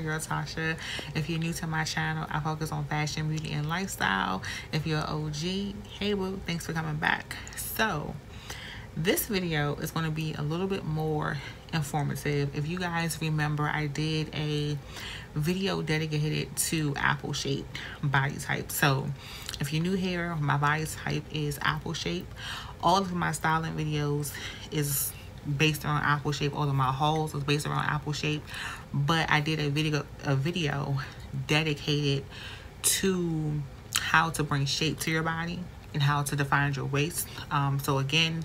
your girl Tasha. If you're new to my channel, I focus on fashion, beauty, and lifestyle. If you're OG, hey boo, thanks for coming back. So, this video is going to be a little bit more informative. If you guys remember, I did a video dedicated to apple shape body type. So, if you're new here, my body type is apple shape. All of my styling videos is based on apple shape. All of my hauls is based around apple shape. But I did a video a video dedicated to how to bring shape to your body and how to define your waist. Um, so again,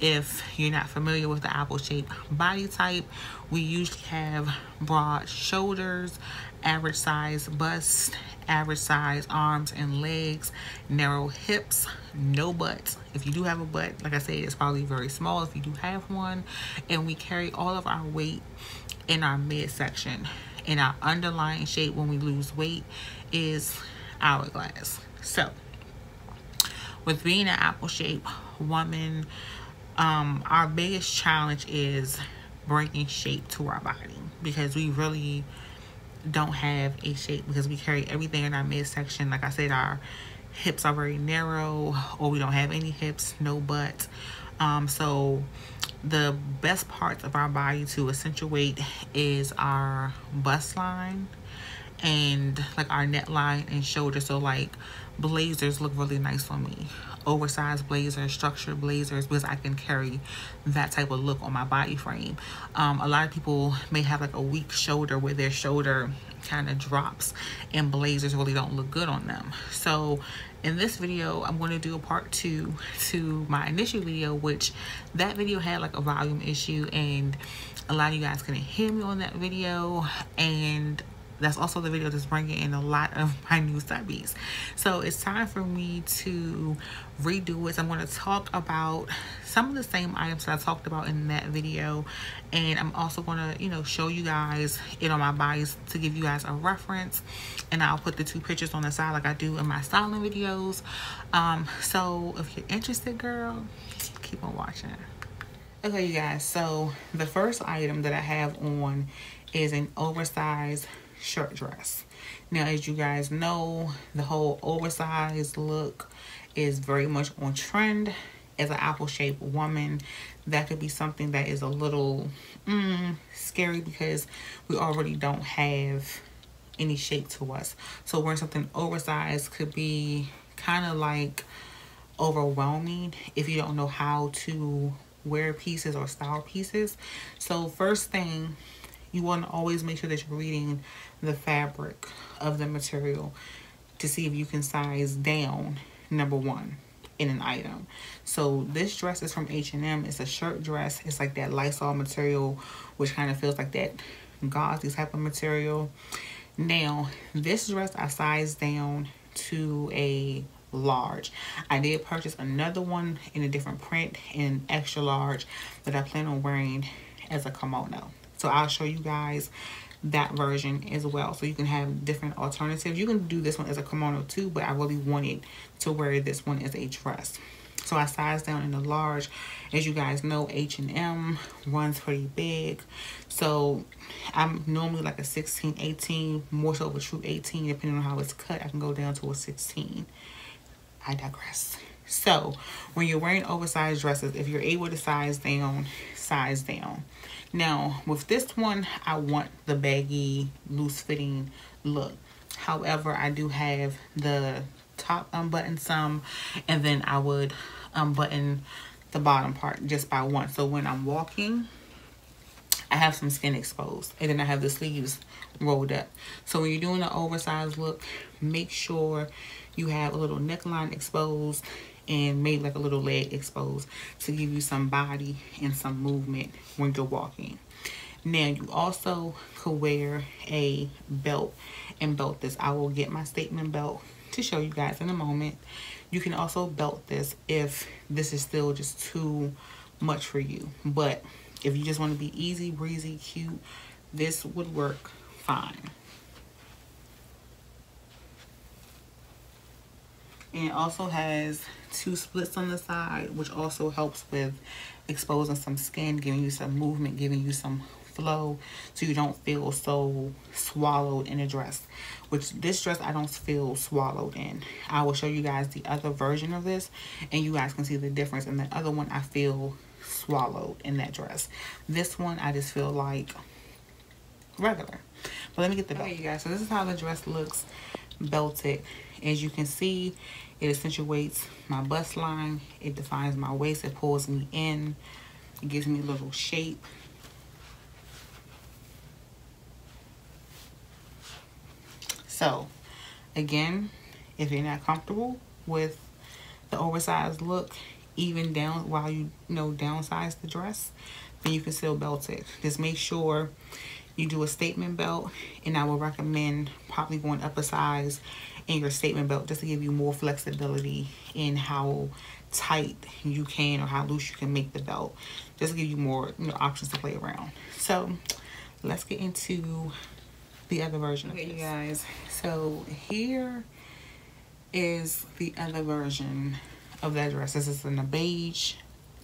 if you're not familiar with the apple shape body type, we usually have broad shoulders, average size bust, average size arms and legs, narrow hips, no butt. If you do have a butt, like I said, it's probably very small if you do have one. And we carry all of our weight in our midsection. And our underlying shape when we lose weight is hourglass. So, with being an apple shape woman, um, our biggest challenge is bringing shape to our body because we really don't have a shape because we carry everything in our midsection. Like I said, our hips are very narrow or we don't have any hips, no butt. Um, so the best parts of our body to accentuate is our bust line and like our neckline and shoulder. So like blazers look really nice on me oversized blazers, structured blazers, because I can carry that type of look on my body frame. Um, a lot of people may have like a weak shoulder where their shoulder kind of drops and blazers really don't look good on them. So in this video, I'm going to do a part two to my initial video, which that video had like a volume issue and a lot of you guys couldn't hear me on that video and that's also the video that's bringing in a lot of my new subbies. So it's time for me to redo it. I'm going to talk about some of the same items that I talked about in that video. And I'm also going to, you know, show you guys it on my bodies to give you guys a reference. And I'll put the two pictures on the side like I do in my styling videos. Um, so if you're interested, girl, keep on watching. Okay, you guys, so the first item that I have on is an oversized shirt dress. Now, as you guys know, the whole oversized look is very much on trend. As an apple-shaped woman, that could be something that is a little mm, scary because we already don't have any shape to us. So wearing something oversized could be kind of like overwhelming if you don't know how to wear pieces or style pieces. So first thing you want to always make sure that you're reading the fabric of the material to see if you can size down number one in an item. So this dress is from H&M it's a shirt dress. It's like that lyocell material which kind of feels like that gauzy type of material. Now this dress I sized down to a large. I did purchase another one in a different print in extra large that I plan on wearing as a kimono so I'll show you guys that version as well. So you can have different alternatives. You can do this one as a kimono too, but I really wanted to wear this one as a dress. So I sized down in a large. As you guys know, H&M runs pretty big. So I'm normally like a 16, 18, more so of a true 18, depending on how it's cut. I can go down to a 16. I digress. So when you're wearing oversized dresses, if you're able to size down, size down. Now, with this one, I want the baggy, loose-fitting look. However, I do have the top unbuttoned some, and then I would unbutton the bottom part just by one. So when I'm walking, I have some skin exposed, and then I have the sleeves rolled up. So when you're doing an oversized look, make sure you have a little neckline exposed and made like a little leg exposed to give you some body and some movement when you're walking. Now you also could wear a belt and belt this. I will get my statement belt to show you guys in a moment. You can also belt this if this is still just too much for you. But if you just want to be easy, breezy, cute, this would work fine. And it also has two splits on the side, which also helps with exposing some skin, giving you some movement, giving you some flow so you don't feel so swallowed in a dress which this dress I don't feel swallowed in. I will show you guys the other version of this and you guys can see the difference. in the other one I feel swallowed in that dress. This one I just feel like regular. But let me get the belt. Okay, you guys, so this is how the dress looks belted. As you can see, it accentuates my bust line. It defines my waist. It pulls me in. It gives me a little shape. So, again, if you're not comfortable with the oversized look, even down while you, you know downsize the dress, then you can still belt it. Just make sure you do a statement belt, and I will recommend probably going up a size in your statement belt just to give you more flexibility in how tight you can or how loose you can make the belt. Just to give you more you know, options to play around. So let's get into the other version okay, you guys. So here is the other version of that dress. This is in a beige,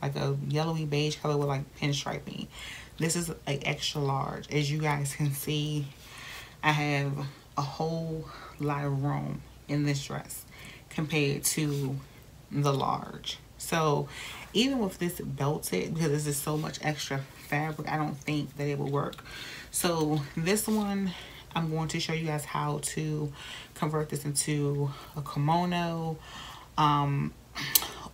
like a yellowy beige color with like pinstriping. This is a extra large. As you guys can see, I have a whole lot of room in this dress compared to the large. So even with this belted, because this is so much extra fabric, I don't think that it will work. So this one I'm going to show you guys how to convert this into a kimono. Um,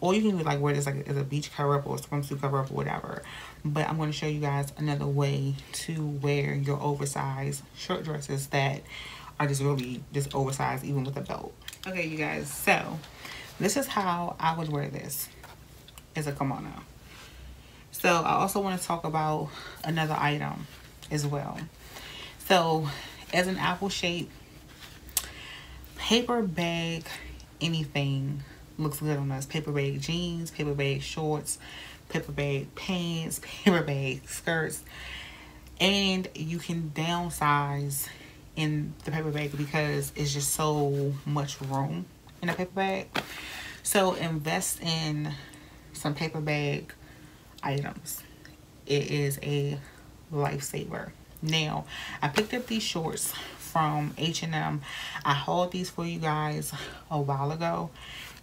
or you can like wear this like as a beach cover up or a swimsuit cover up or whatever. But I'm going to show you guys another way to wear your oversized short dresses that are just really just oversized even with a belt. Okay, you guys. So this is how I would wear this as a kimono. So I also want to talk about another item as well. So as an apple shape paper bag anything looks good on us paper bag jeans paper bag shorts paper bag pants paper bag skirts and you can downsize in the paper bag because it's just so much room in a paper bag so invest in some paper bag items it is a lifesaver now, I picked up these shorts from H&M. I hauled these for you guys a while ago.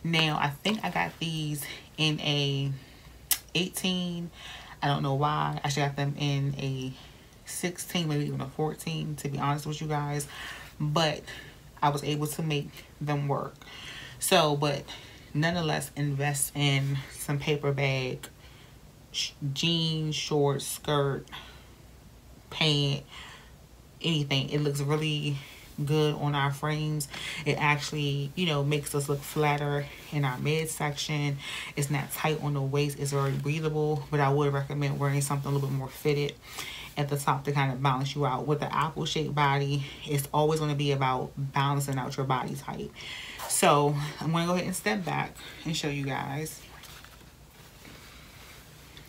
Now, I think I got these in a 18. I don't know why. I actually got them in a 16, maybe even a 14, to be honest with you guys. But I was able to make them work. So, but nonetheless, invest in some paper bag, jeans, shorts, skirt, paint, anything. It looks really good on our frames. It actually, you know, makes us look flatter in our midsection. It's not tight on the waist. It's very breathable, but I would recommend wearing something a little bit more fitted at the top to kind of balance you out. With the apple shaped body, it's always going to be about balancing out your body type. So I'm going to go ahead and step back and show you guys.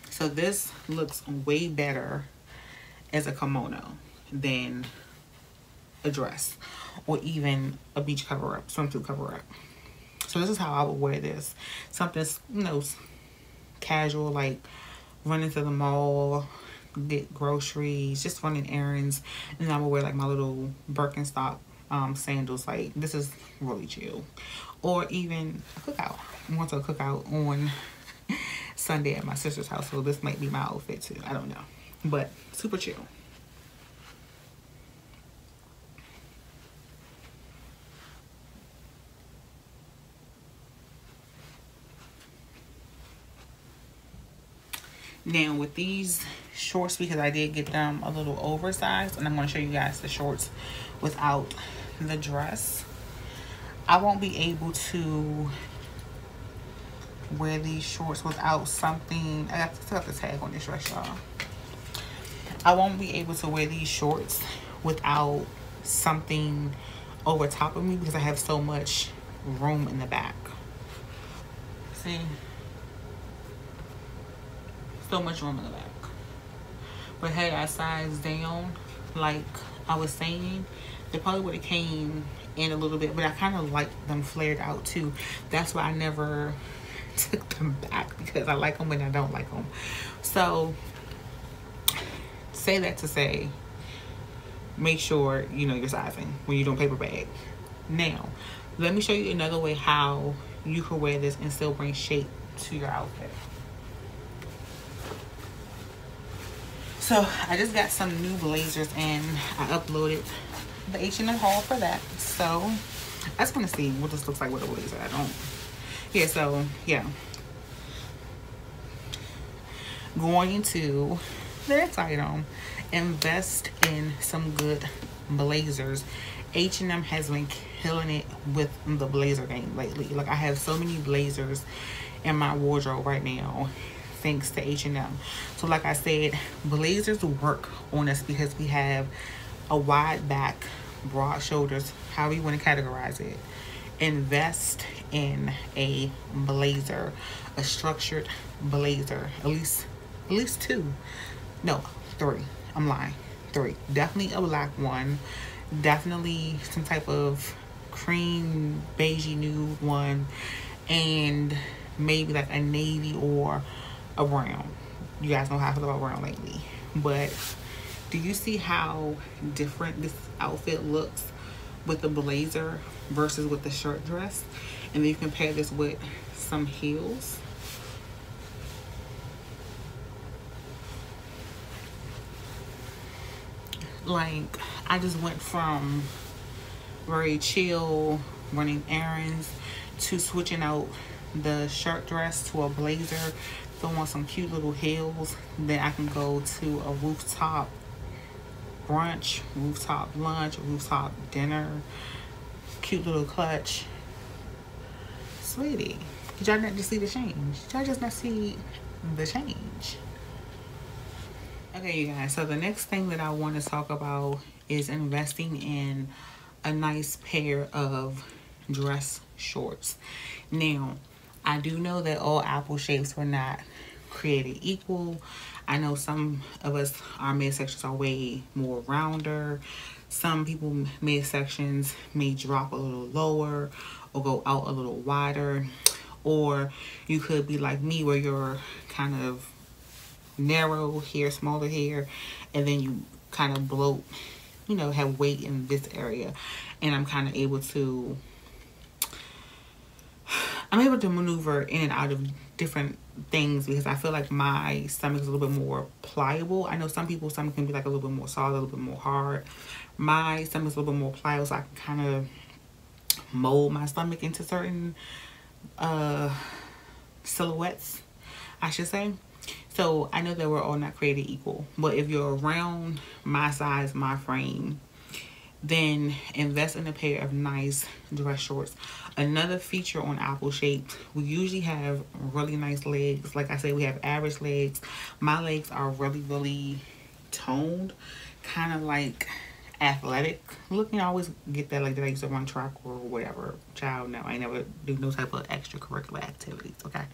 So this looks way better as a kimono than a dress or even a beach cover up, swimsuit cover up. So this is how I would wear this. Something, you know, casual, like running to the mall, get groceries, just running errands. And I would wear like my little Birkenstock um, sandals. Like this is really chill. Or even a cookout. I went to cookout on Sunday at my sister's house. So this might be my outfit too. I don't know but super chill. Now with these shorts, because I did get them a little oversized, and I'm going to show you guys the shorts without the dress. I won't be able to wear these shorts without something. I got to cut the tag on this dress, y'all. I won't be able to wear these shorts without something over top of me because I have so much room in the back. See? So much room in the back. But had I sized down, like I was saying, they probably would have came in a little bit. But I kind of like them flared out too. That's why I never took them back because I like them when I don't like them. So say that to say, make sure you know your sizing when you're doing paper bag. Now, let me show you another way how you can wear this and still bring shape to your outfit. So I just got some new blazers and I uploaded the H&M haul for that. So I just want to see what this looks like with a blazer. I don't. Yeah, so yeah. Going to the next item, invest in some good blazers. H&M has been killing it with the blazer game lately. Like I have so many blazers in my wardrobe right now thanks to H&M. So like I said, blazers work on us because we have a wide back, broad shoulders, how you want to categorize it. Invest in a blazer, a structured blazer, at least at least two. No, three. I'm lying. Three. Definitely a black one. Definitely some type of cream beigey nude one and maybe like a navy or a brown. You guys know how I feel about brown lately. But do you see how different this outfit looks with the blazer versus with the shirt dress? And then you can pair this with some heels. Like, I just went from very chill, running errands, to switching out the shirt dress to a blazer I want some cute little heels, then I can go to a rooftop brunch, rooftop lunch, rooftop dinner, cute little clutch. Sweetie, did y'all not just see the change? Did y'all just not see the change? Okay, you guys, so the next thing that I want to talk about is investing in a nice pair of dress shorts. Now, I do know that all apple shapes were not created equal. I know some of us, our midsections are way more rounder. Some people midsections may drop a little lower or go out a little wider. Or you could be like me where you're kind of narrow here, smaller here, and then you kind of bloat, you know, have weight in this area. And I'm kind of able to I'm able to maneuver in and out of different things because I feel like my stomach is a little bit more pliable. I know some people's stomach can be like a little bit more solid, a little bit more hard. My stomach is a little bit more pliable, so I can kind of mold my stomach into certain uh, silhouettes, I should say. So I know that we're all not created equal, but if you're around my size, my frame, then invest in a pair of nice dress shorts. Another feature on Apple Shaped, we usually have really nice legs. Like I said, we have average legs. My legs are really, really toned, kind of like athletic looking. I always get that like that I used to run track or whatever. Child, no, I never do no type of extracurricular activities, okay?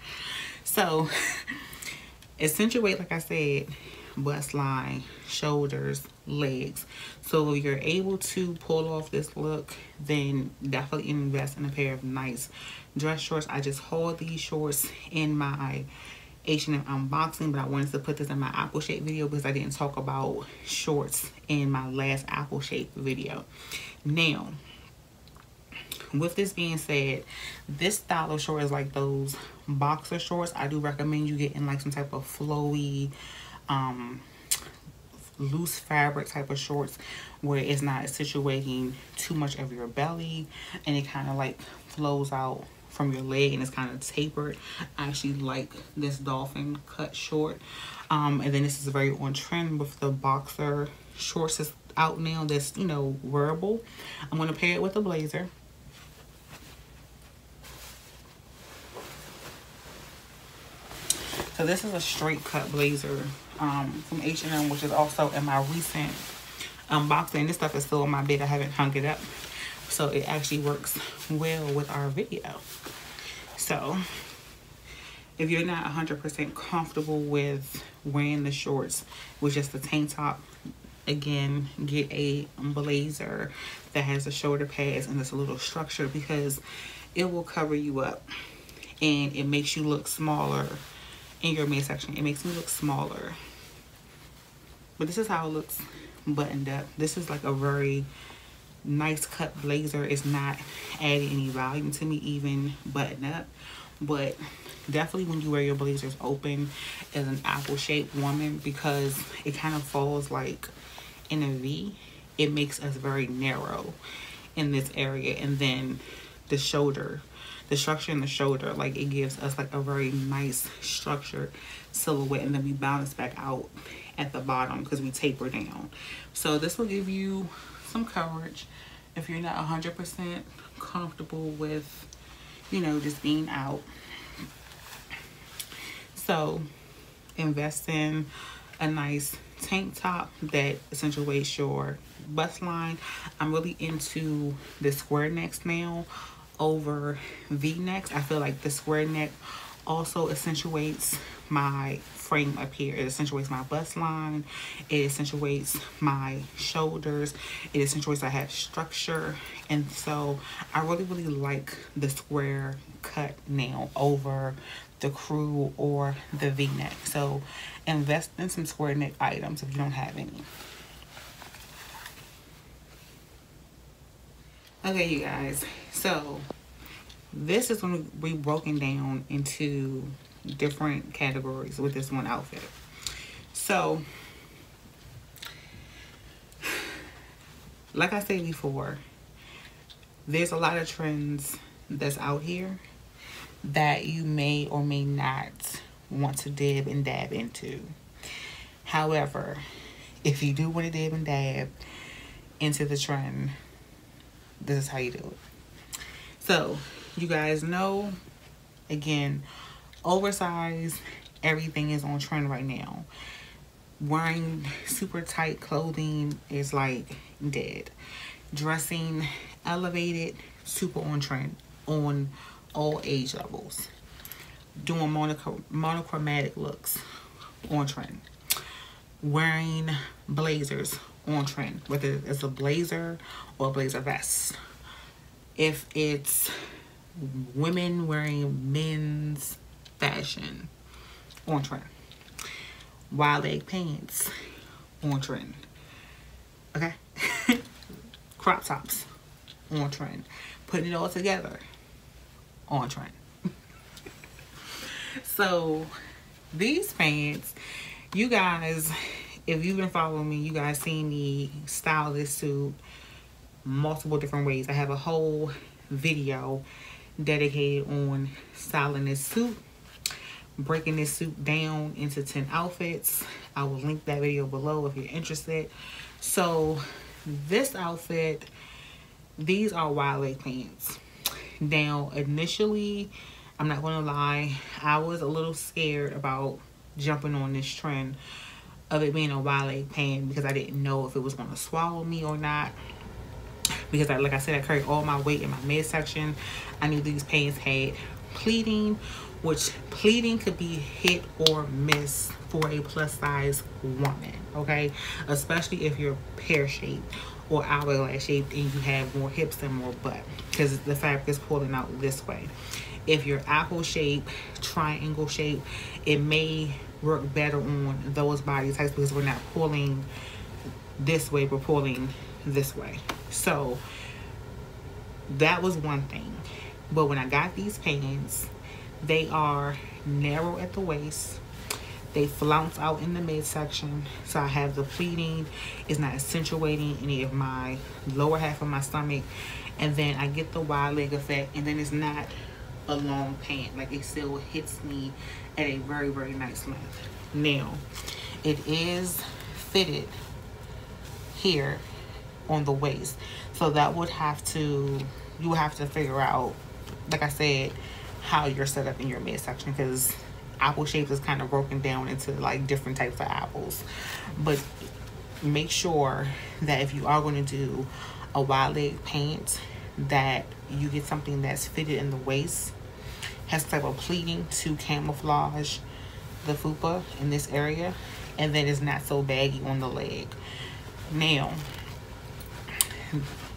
So, accentuate, like I said, bust line, shoulders, legs. So if you're able to pull off this look, then definitely invest in a pair of nice dress shorts. I just hauled these shorts in my H&M unboxing, but I wanted to put this in my apple shape video because I didn't talk about shorts in my last apple shape video. Now, with this being said, this style of short is like those boxer shorts. I do recommend you getting like some type of flowy, um, loose fabric type of shorts where it's not situating too much of your belly and it kind of like flows out from your leg and it's kind of tapered. I actually like this dolphin cut short. Um, and then this is very on trend with the boxer shorts that's out now that's, you know, wearable. I'm going to pair it with a blazer. So this is a straight cut blazer um, from H&M, which is also in my recent unboxing. This stuff is still on my bed. I haven't hung it up. So it actually works well with our video. So if you're not 100% comfortable with wearing the shorts with just the tank top, again, get a blazer that has the shoulder pads and it's a little structure because it will cover you up and it makes you look smaller in your midsection. It makes me look smaller. But this is how it looks buttoned up. This is like a very nice cut blazer. It's not adding any volume to me even button up. But definitely when you wear your blazers open as an apple shaped woman because it kind of falls like in a v it makes us very narrow in this area. And then the shoulder the structure in the shoulder like it gives us like a very nice structured silhouette. And then we balance back out at the bottom because we taper down so this will give you some coverage if you're not 100% comfortable with you know just being out so invest in a nice tank top that accentuates your bust line. I'm really into the square necks now over v-necks. I feel like the square neck also accentuates my frame up here. It accentuates my bust line. It accentuates my shoulders. It accentuates I have structure. And so I really, really like the square cut now over the crew or the v-neck. So invest in some square neck items if you don't have any. Okay, you guys. So this is to be broken down into different categories with this one outfit. So, like I said before, there's a lot of trends that's out here that you may or may not want to dib and dab into. However, if you do want to dib and dab into the trend, this is how you do it. So, you guys know, again, oversized, everything is on trend right now. Wearing super tight clothing is like dead. Dressing elevated, super on trend on all age levels. Doing monochromatic looks on trend. Wearing blazers on trend, whether it's a blazer or a blazer vest. If it's women wearing men's fashion on trend. Wide leg pants on trend. Okay? Crop tops on trend. Putting it all together on trend. so these pants, you guys, if you've been following me, you guys seen me style this suit multiple different ways. I have a whole video dedicated on styling this suit breaking this suit down into 10 outfits. I will link that video below if you're interested. So this outfit these are wide pants. Now initially i'm not gonna lie i was a little scared about jumping on this trend of it being a wide pant because i didn't know if it was going to swallow me or not. Because I, like I said, I carry all my weight in my midsection. I knew these pants had pleating, which pleating could be hit or miss for a plus size woman, okay? Especially if you're pear shaped or hourglass shaped and you have more hips and more butt because the fabric is pulling out this way. If you're apple shape, triangle shape, it may work better on those body types because we're not pulling this way, we're pulling this way. So that was one thing. But when I got these pants, they are narrow at the waist. They flounce out in the midsection. So I have the pleating. It's not accentuating any of my lower half of my stomach. And then I get the wide leg effect. And then it's not a long pant. Like it still hits me at a very, very nice length. Now, it is fitted here on the waist. So that would have to, you would have to figure out, like I said, how you're set up in your midsection because apple shapes is kind of broken down into like different types of apples. But make sure that if you are going to do a wide leg pant, that you get something that's fitted in the waist, has type of pleating to camouflage the fupa in this area, and then it's not so baggy on the leg. Now,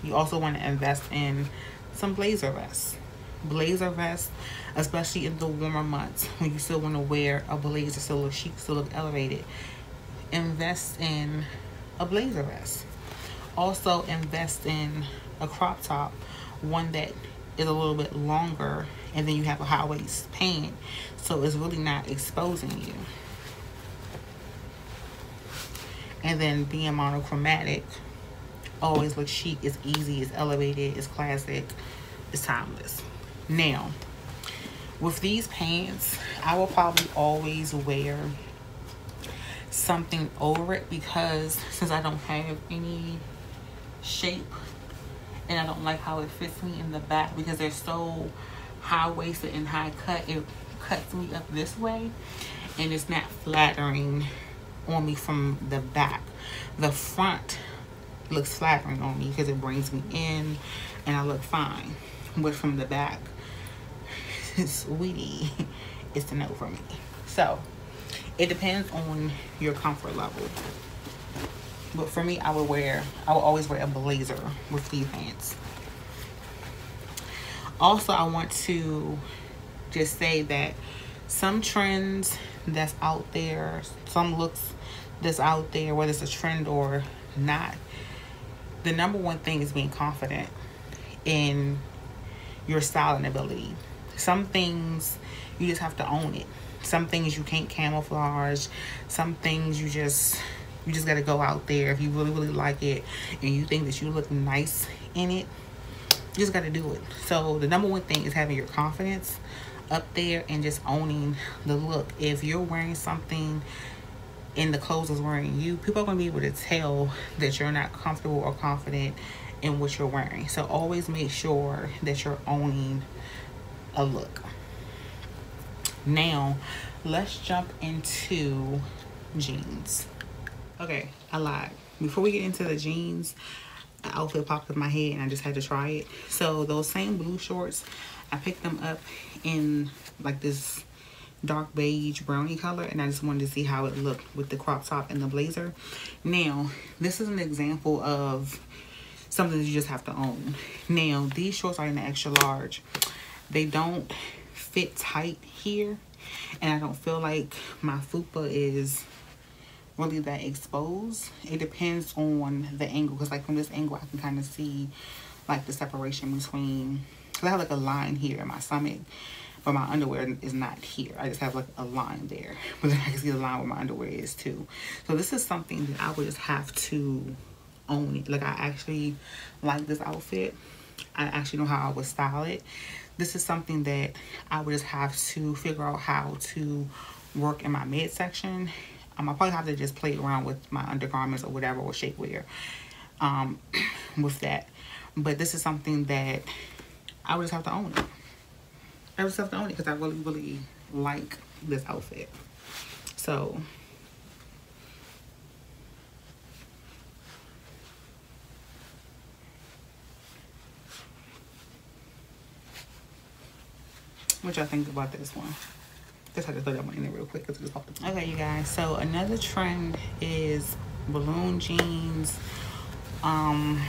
you also want to invest in some blazer vests. Blazer vest, especially in the warmer months when you still want to wear a blazer, still look chic, still look elevated. invest in a blazer vest. Also invest in a crop top, one that is a little bit longer and then you have a high waist pant so it's really not exposing you. And then being monochromatic always looks chic, it's easy, it's elevated, it's classic, it's timeless. Now, with these pants, I will probably always wear something over it because since I don't have any shape and I don't like how it fits me in the back because they're so high-waisted and high cut it cuts me up this way and it's not flattering on me from the back. The front looks flattering on me because it brings me in and I look fine but from the back sweetie it's a no for me. So it depends on your comfort level. But for me I would wear I would always wear a blazer with these pants. Also I want to just say that some trends that's out there some looks that's out there whether it's a trend or not the number one thing is being confident in your style and ability some things you just have to own it. Some things you can't camouflage. Some things you just you just got to go out there if you really really like it and you think that you look nice in it you just got to do it. So the number one thing is having your confidence up there and just owning the look. If you're wearing something in the clothes is wearing you people are going to be able to tell that you're not comfortable or confident in what you're wearing. So always make sure that you're owning a look now let's jump into jeans okay i lied before we get into the jeans outfit popped in my head and I just had to try it. So those same blue shorts, I picked them up in like this dark beige brownie color and I just wanted to see how it looked with the crop top and the blazer. Now, this is an example of something that you just have to own. Now, these shorts are in the extra large. They don't fit tight here and I don't feel like my fupa is really that exposed. It depends on the angle because like from this angle I can kind of see like the separation between, because I have like a line here in my stomach but my underwear is not here. I just have like a line there. But then I can see the line where my underwear is too. So this is something that I would just have to own it. Like I actually like this outfit. I actually know how I would style it. This is something that I would just have to figure out how to work in my midsection um, I probably have to just play around with my undergarments or whatever or shapewear um, with that. But this is something that I would just have to own it. I just have to own it because I really, really like this outfit. So what y'all think about this one? just had to throw that one in there real quick because it just. Okay, you guys. So another trend is balloon jeans. Um.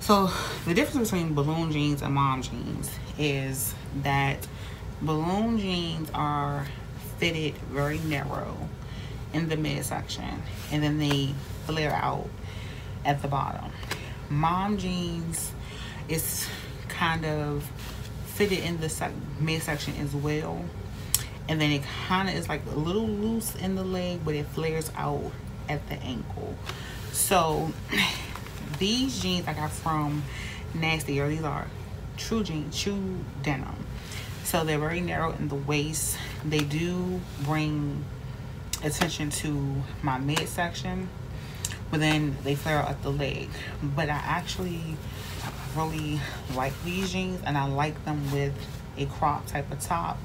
So the difference between balloon jeans and mom jeans is that balloon jeans are fitted very narrow in the midsection and then they flare out at the bottom. Mom jeans is kind of fitted in the midsection as well. And then it kind of is like a little loose in the leg, but it flares out at the ankle. So these jeans I got from Nasty, or these are true jeans, true denim. So they're very narrow in the waist. They do bring attention to my midsection, but then they flare out at the leg. But I actually really like these jeans and I like them with a crop type of top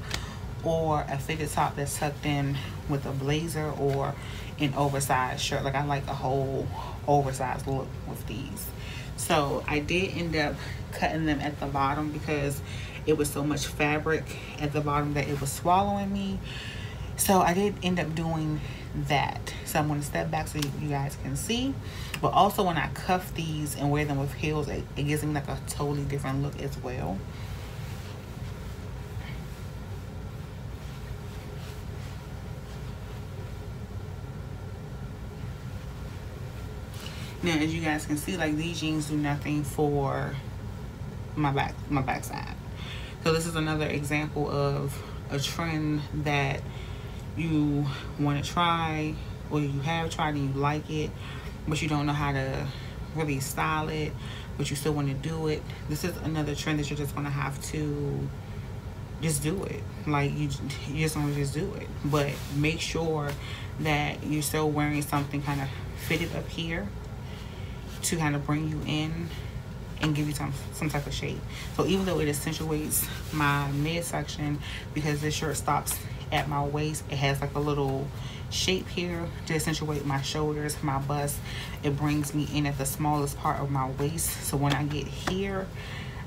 or a fitted top that's tucked in with a blazer or an oversized shirt. Like I like a whole oversized look with these. So I did end up cutting them at the bottom because it was so much fabric at the bottom that it was swallowing me. So I did end up doing that. So I'm going to step back so you guys can see. But also when I cuff these and wear them with heels, it, it gives me like a totally different look as well. Now, as you guys can see, like these jeans do nothing for my back, my backside. So this is another example of a trend that you want to try or you have tried and you like it, but you don't know how to really style it, but you still want to do it. This is another trend that you're just going to have to just do it. Like you, you just want to just do it. But make sure that you're still wearing something kind of fitted up here to kind of bring you in and give you some some type of shape. So even though it accentuates my midsection because this shirt stops at my waist, it has like a little shape here to accentuate my shoulders, my bust. It brings me in at the smallest part of my waist. So when I get here,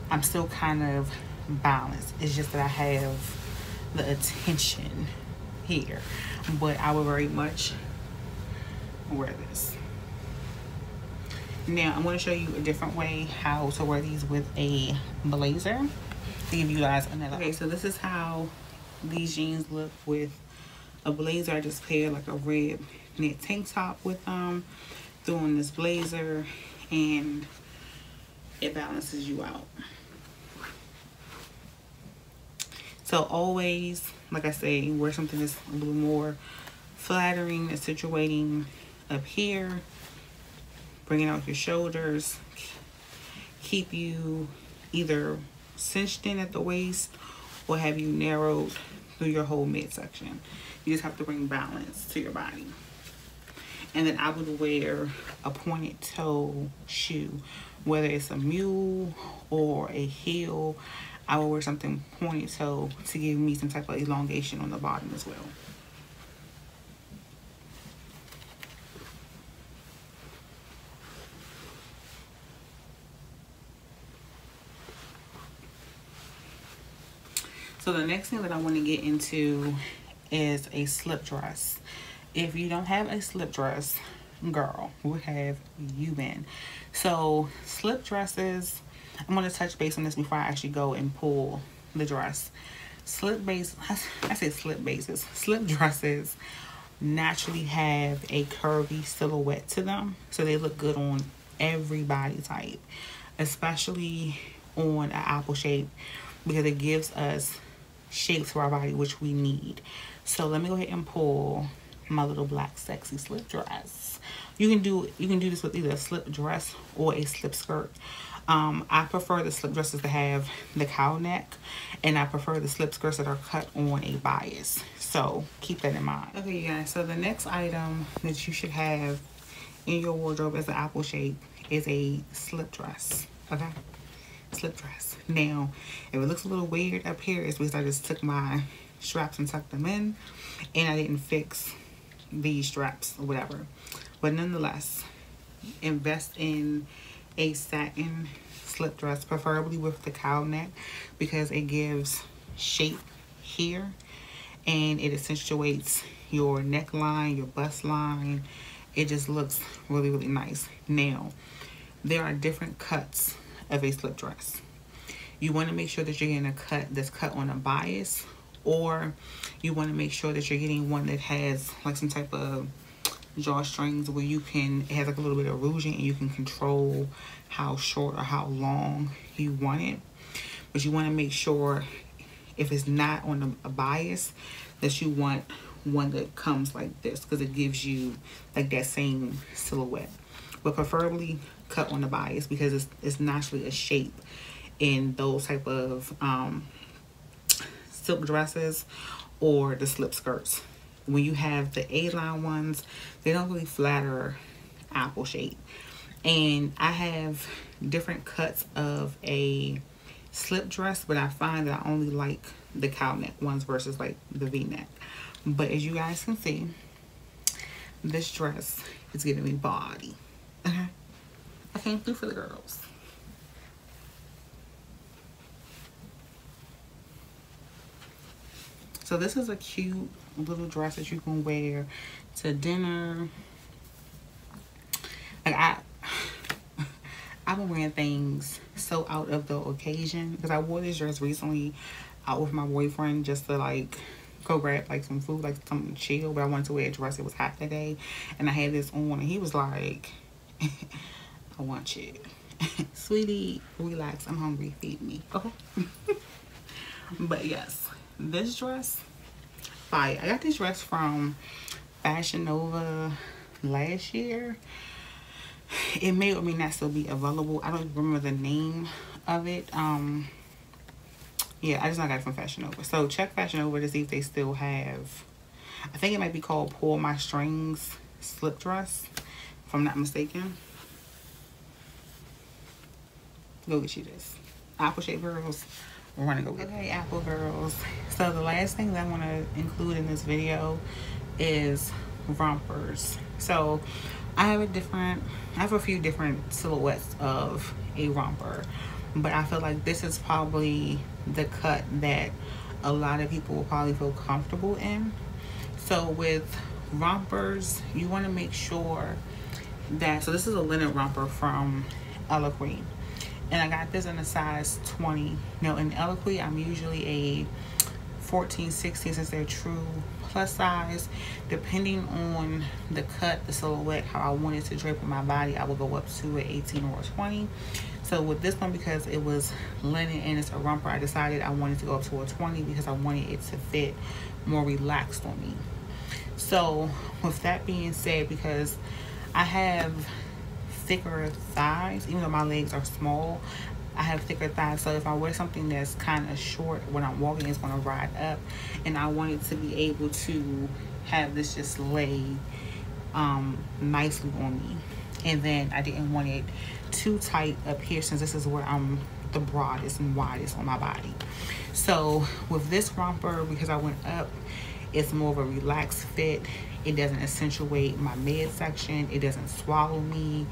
I'm still kind of balanced. It's just that I have the attention here. But I would very much wear this. Now I'm going to show you a different way how to wear these with a blazer to give you guys another. Okay, so this is how these jeans look with a blazer. I just paired like a red knit tank top with them, throwing this blazer, and it balances you out. So always, like I say, wear something that's a little more flattering, and situating up here, bringing out your shoulders, keep you either cinched in at the waist or have you narrowed through your whole midsection. You just have to bring balance to your body. And then I would wear a pointed toe shoe, whether it's a mule or a heel. I will wear something pointed toe to give me some type of elongation on the bottom as well. So the next thing that I want to get into is a slip dress. If you don't have a slip dress, girl, what have you been? So slip dresses, I'm going to touch base on this before I actually go and pull the dress. Slip base, I say slip bases, slip dresses naturally have a curvy silhouette to them. So they look good on every body type, especially on an apple shape because it gives us shape to our body, which we need. So let me go ahead and pull my little black sexy slip dress. You can do you can do this with either a slip dress or a slip skirt. Um, I prefer the slip dresses to have the cow neck and I prefer the slip skirts that are cut on a bias. So keep that in mind. Okay, you guys, so the next item that you should have in your wardrobe as an apple shape is a slip dress. Okay? Slip dress. Now, if it looks a little weird up here, it's because I just took my straps and tucked them in and I didn't fix these straps or whatever. But nonetheless, invest in a satin slip dress, preferably with the cow neck because it gives shape here and it accentuates your neckline, your bust line. It just looks really, really nice. Now, there are different cuts of a slip dress. You want to make sure that you're getting a cut that's cut on a bias or you want to make sure that you're getting one that has like some type of drawstrings where you can it has like a little bit of ruching and you can control how short or how long you want it but you want to make sure if it's not on a bias that you want one that comes like this because it gives you like that same silhouette but preferably cut on the bias because it's, it's naturally a shape in those type of um, silk dresses or the slip skirts. When you have the A-line ones, they don't really flatter apple shape. And I have different cuts of a slip dress, but I find that I only like the cow neck ones versus like the V-neck. But as you guys can see, this dress is giving me body. Okay? I came through for the girls. So this is a cute little dress that you can wear to dinner. Like I, I've been wearing things so out of the occasion because I wore this dress recently out with my boyfriend just to like go grab like some food, like something chill. But I wanted to wear a dress. It was hot that day, and I had this on, and he was like, I want you. Sweetie, relax. I'm hungry. Feed me. Okay. but yes, this dress, fire. I got this dress from Fashion Nova last year. It may or may not still be available. I don't remember the name of it. Um, yeah, I just not got it from Fashion Nova. So check Fashion Nova to see if they still have. I think it might be called Pull My Strings Slip Dress, if I'm not mistaken. Go get you this. Apple Shape Girls. We're gonna go get Okay, Apple Girls. So the last thing that I want to include in this video is rompers. So I have a different, I have a few different silhouettes of a romper, but I feel like this is probably the cut that a lot of people will probably feel comfortable in. So with rompers, you want to make sure that, so this is a linen romper from Eloquii. And I got this in a size 20. Now in Eloquii, I'm usually a 14, 16 since they're true plus size. Depending on the cut, the silhouette, how I wanted to drape on my body, I will go up to an 18 or a 20. So with this one, because it was linen and it's a romper, I decided I wanted to go up to a 20 because I wanted it to fit more relaxed on me. So with that being said, because I have thicker thighs, even though my legs are small, I have thicker thighs. So if I wear something that's kind of short when I'm walking, it's going to ride up. And I wanted to be able to have this just lay um, nicely on me. And then I didn't want it too tight up here since this is where I'm the broadest and widest on my body. So with this romper, because I went up, it's more of a relaxed fit. It doesn't accentuate my midsection. It doesn't swallow me.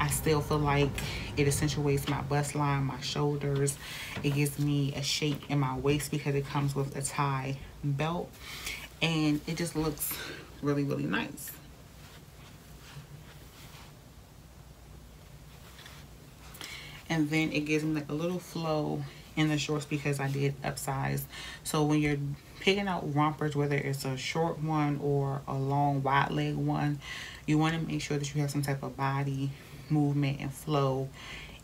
I still feel like it accentuates my bust line, my shoulders. It gives me a shape in my waist because it comes with a tie belt. And it just looks really, really nice. And then it gives me like a little flow in the shorts because I did upsize. So when you're picking out rompers, whether it's a short one or a long wide leg one, you want to make sure that you have some type of body movement and flow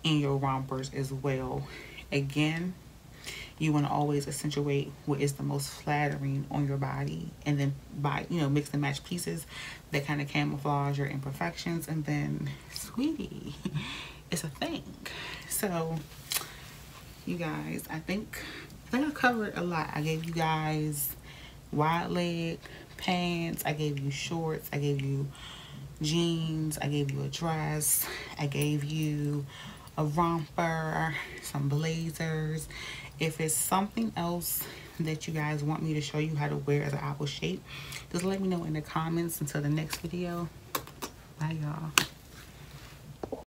in your rompers as well. Again, you want to always accentuate what is the most flattering on your body and then by you know mix and match pieces that kind of camouflage your imperfections and then sweetie it's a thing so you guys i think i think i covered a lot i gave you guys wide leg pants i gave you shorts i gave you jeans. I gave you a dress. I gave you a romper, some blazers. If it's something else that you guys want me to show you how to wear as an apple shape, just let me know in the comments until the next video. Bye, y'all.